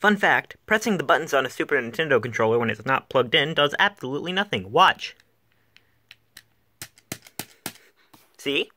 Fun fact, pressing the buttons on a Super Nintendo controller when it's not plugged in does absolutely nothing. Watch. See?